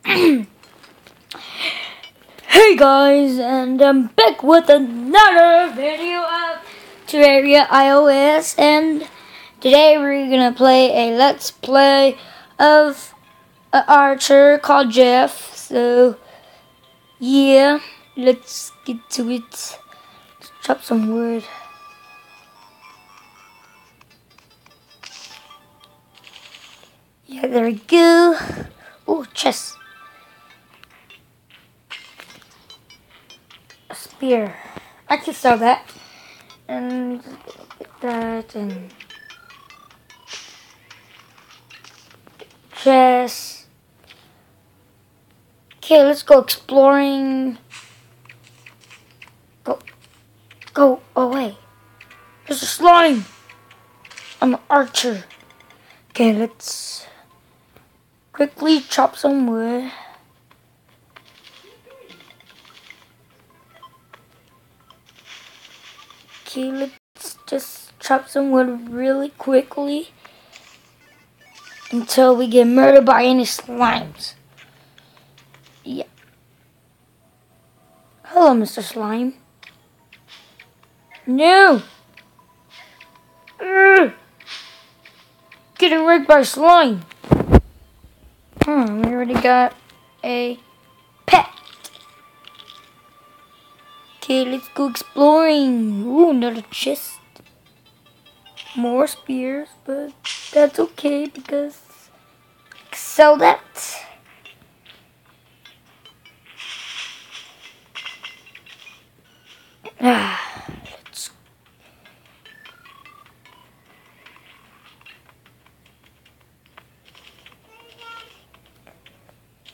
hey guys, and I'm back with another video of Terraria iOS, and today we're gonna play a Let's Play of an archer called Jeff. So, yeah, let's get to it. Let's chop some wood. Yeah, there we go. Oh, chest. Spear. I can sell that. And that and chest. Okay, let's go exploring. Go. Go away. There's a slime. I'm an archer. Okay, let's quickly chop some wood. Okay, let's just chop some wood really quickly until we get murdered by any slimes. Yeah. Hello, Mr. Slime. No! Urgh. Getting wrecked by slime. Hmm, we already got a Okay, let's go exploring. Ooh, another chest. More spears, but that's okay because sell that. Ah, let's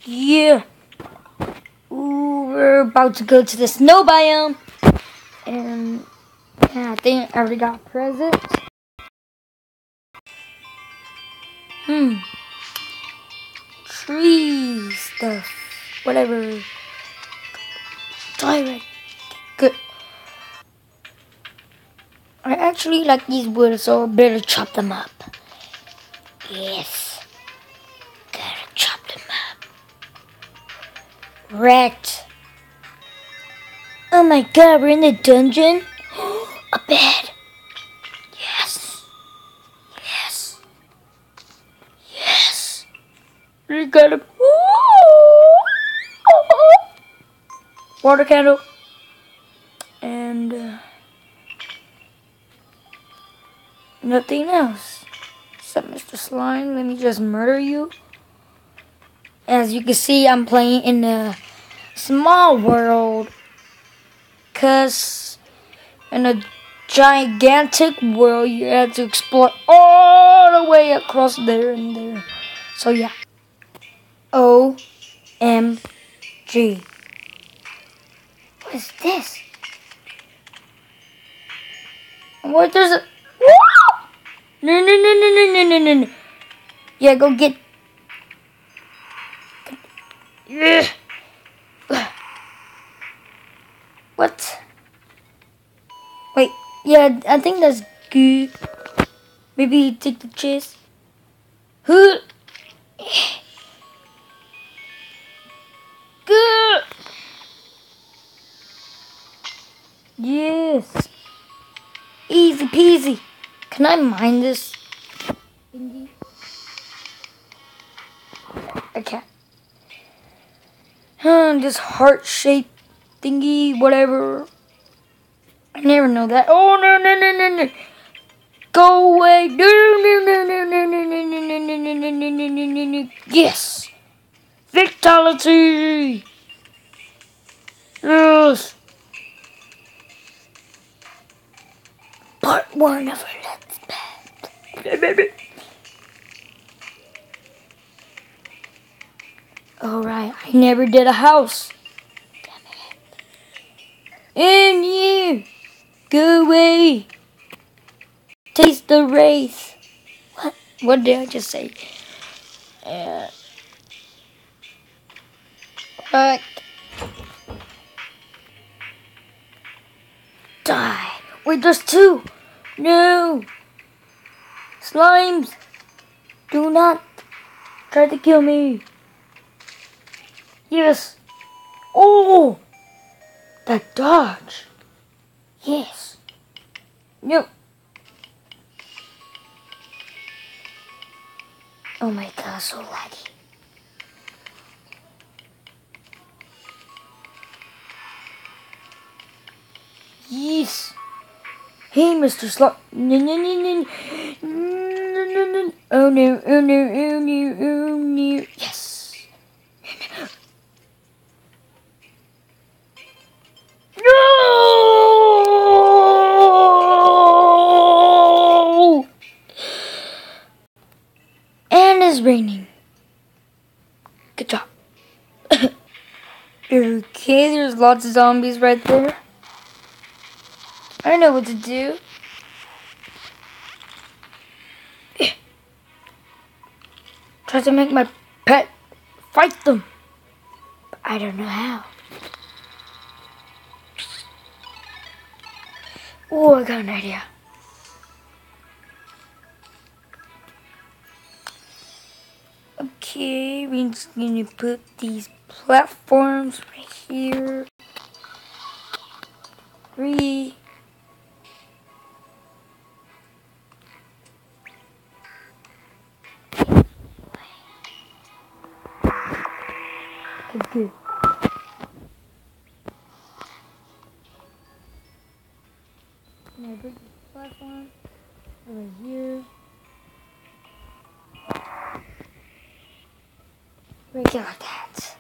Yeah. Ooh, we're about to go to the snow biome. And yeah, I think I already got a present. Hmm. Tree stuff. Whatever. Direct. Good. I actually like these wood, so I better chop them up. Yes. Gotta chop them up. Wrecked. Oh my god, we're in the dungeon? A bed. Yes. Yes. Yes. We got a water candle. And uh, nothing else. Except Mr. Slime, let me just murder you. As you can see, I'm playing in a small world. Because in a gigantic world, you have to explore all the way across there and there. So, yeah. O M G. What is this? What it? No, no, no, no, no, no, no, no, no. Yeah, go get Ugh. What? Wait, yeah, I think that's good. Maybe take the chest. Huh? Good. Yes. Easy peasy. Can I mine this Okay. Can't. This heart-shaped thingy, whatever. I never know that. Oh, no, no, no, no, no. Go away. No, no, no, no, no, no, no, no, no, no, no, no, no, no, no, no, no. Yes. Vitality. Yes. Part one of our Let's Play. Alright, I never did a house. In you! Go away! Taste the wraith. What? What did I just say? Uh, what? Die. Wait, there's two. No. Slimes. Do not try to kill me. Yes. Oh! That dodge. Yes. Nope. Oh my god, so laggy. Yes. Hey, Mr. Slot. No, no, no, no. No, no, no. Oh no, oh no, oh no, oh no. Yes. Lots of zombies right there. I don't know what to do. Try to make my pet fight them. But I don't know how. Oh, I got an idea. Okay, we're just gonna put these platforms right here. Three. Okay. Put this platform over here. It like that.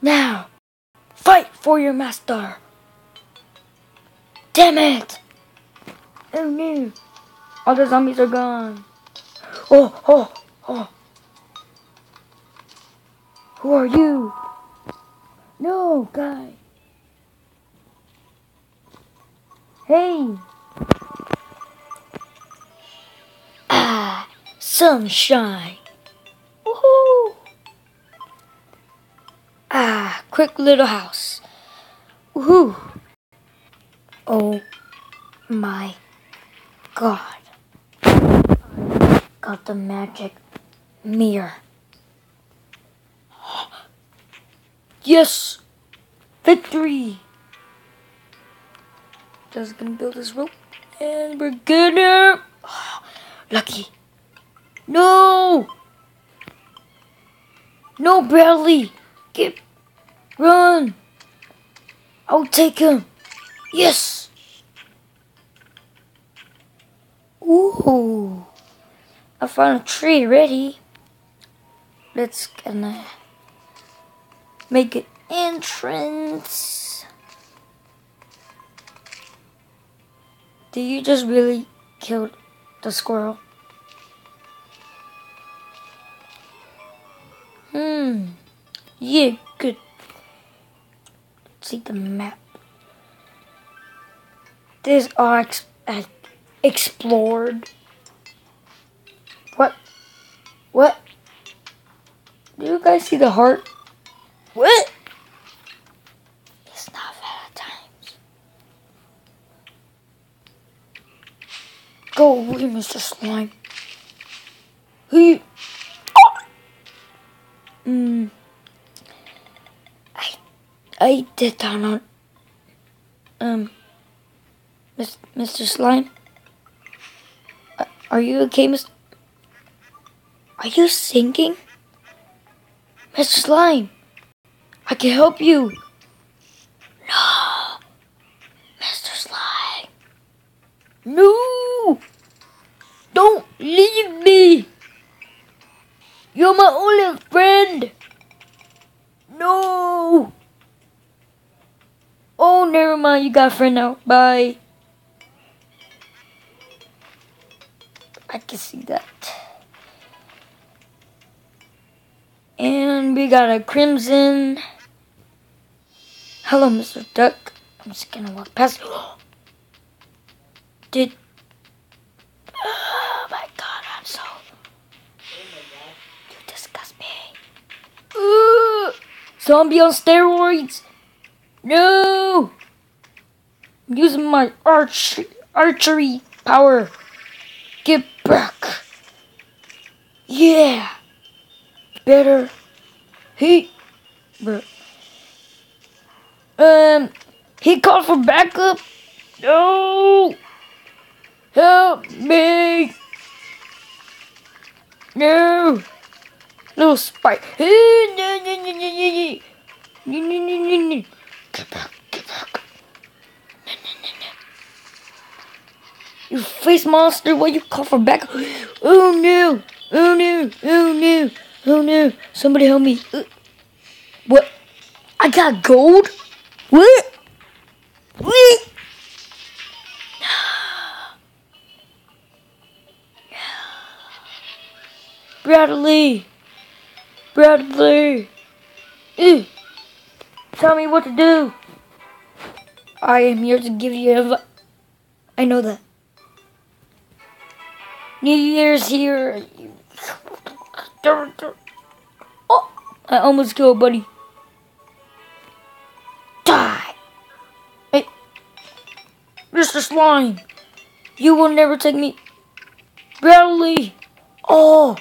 Now, fight for your master. Damn it! Oh no! All the zombies are gone. Oh, oh, oh. Who are you? No, guy. Hey. Ah, sunshine. Quick little house. Woohoo. Oh my god. Got the magic mirror. Yes! Victory! Just gonna build this rope. And we're gonna... lucky. No! No, Bradley! Get... Run! I'll take him! Yes! Ooh! I found a tree ready. Let's gonna make an entrance. Did you just really kill the squirrel? Hmm. Yeah, see the map. This are ex uh, explored. What? What? Do you guys see the heart? What? It's not Valentine's. Go away, Mr. Slime. Did that on. Um. Mr. Slime? Are you okay, Mr. Are you sinking? Mr. Slime, I can help you. No, Mr. Slime. No! Don't leave me! You're my only friend! No! Oh, never mind. You got a friend now. Bye. I can see that. And we got a crimson. Hello, Mr. Duck. I'm just gonna walk past. Did. Oh my god, I'm so. You disgust me. Ooh, zombie on steroids. No! Using my arch archery power. Get back. Yeah. better. He. Um, he called for backup. No, help me. No, little spike. Face monster, why you call for back? Oh no, oh no, oh no. Oh no! Somebody help me! Uh, what? I got gold? What? What? Bradley! Bradley! Uh, tell me what to do! I am here to give you advice. I know that. New Year's here. Oh, I almost killed buddy. Die! Hey, Mr. Slime, you will never take me. Bradley! Oh,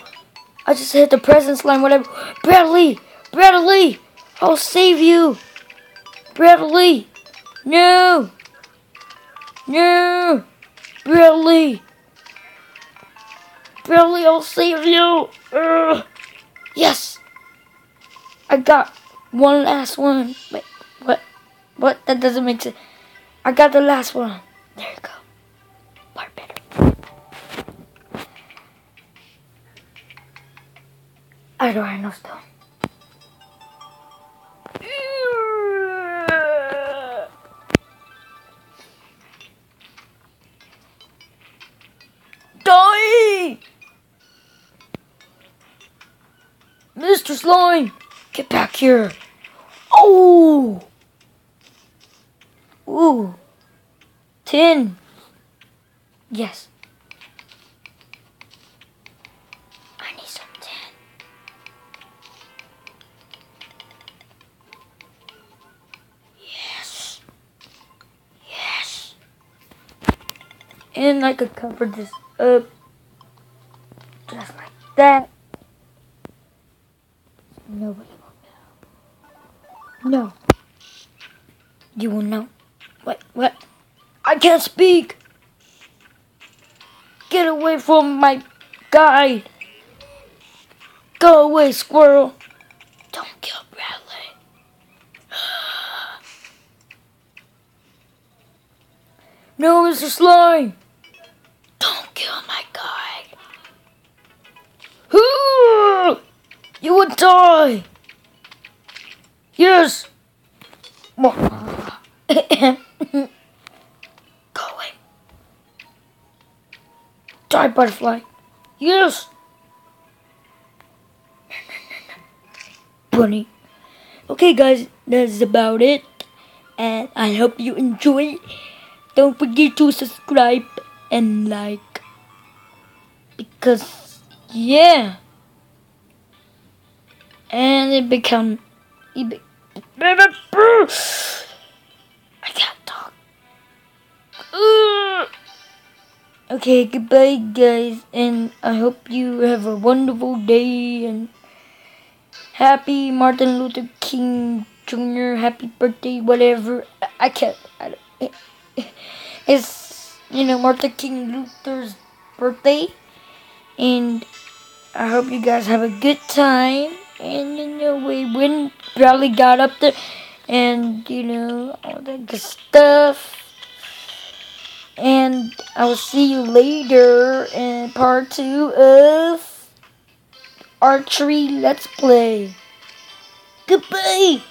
I just hit the present slime, whatever. Bradley! Bradley! I'll save you! Bradley! No! No! Bradley! Bradley, I'll save you! Ugh. Yes! I got one last one. Wait, what? What? That doesn't make sense. I got the last one. There you go. Far better. I don't have no Mr. Slime! Get back here! Oh! Ooh. Tin. Yes. I need some tin. Yes. Yes. And I could cover this up just like that. Nobody will know. No. You will know. What? What? I can't speak. Get away from my guide. Go away, squirrel. Don't kill Bradley. no, Mr. Slime. You would die. Yes. Go away. Die, butterfly. Yes. Bunny. Okay, guys, that's about it. And I hope you enjoy. Don't forget to subscribe and like. Because, yeah. And it become. I can't talk. Okay, goodbye, guys, and I hope you have a wonderful day and happy Martin Luther King Jr. Happy birthday, whatever. I can't. I don't, it's you know Martin King Luther's birthday, and I hope you guys have a good time. And you know we win. Bradley got up there, and you know all that good stuff. And I will see you later in part two of archery let's play. Goodbye.